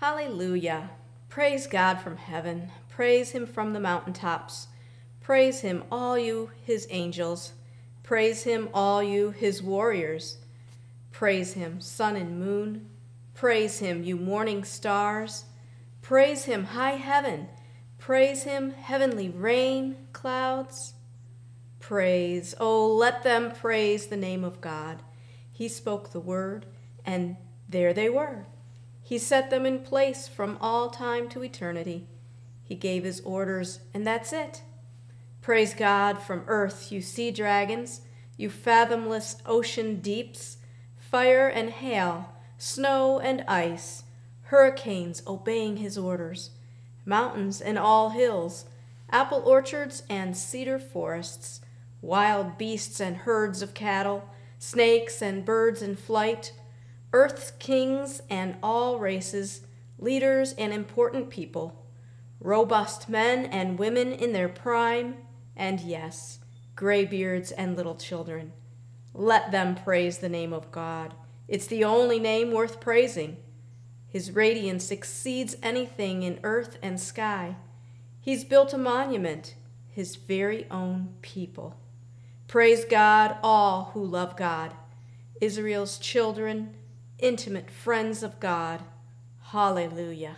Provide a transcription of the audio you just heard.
Hallelujah. Praise God from heaven. Praise him from the mountaintops. Praise him, all you his angels. Praise him, all you his warriors. Praise him, sun and moon. Praise him, you morning stars. Praise him, high heaven. Praise him, heavenly rain clouds. Praise, oh, let them praise the name of God. He spoke the word, and there they were. He set them in place from all time to eternity. He gave his orders, and that's it. Praise God from earth, you sea dragons, you fathomless ocean deeps, fire and hail, snow and ice, hurricanes obeying his orders, mountains and all hills, apple orchards and cedar forests, wild beasts and herds of cattle, snakes and birds in flight, earth's kings and all races, leaders and important people, robust men and women in their prime, and yes, graybeards and little children. Let them praise the name of God. It's the only name worth praising. His radiance exceeds anything in earth and sky. He's built a monument, his very own people. Praise God, all who love God, Israel's children, intimate friends of God. Hallelujah.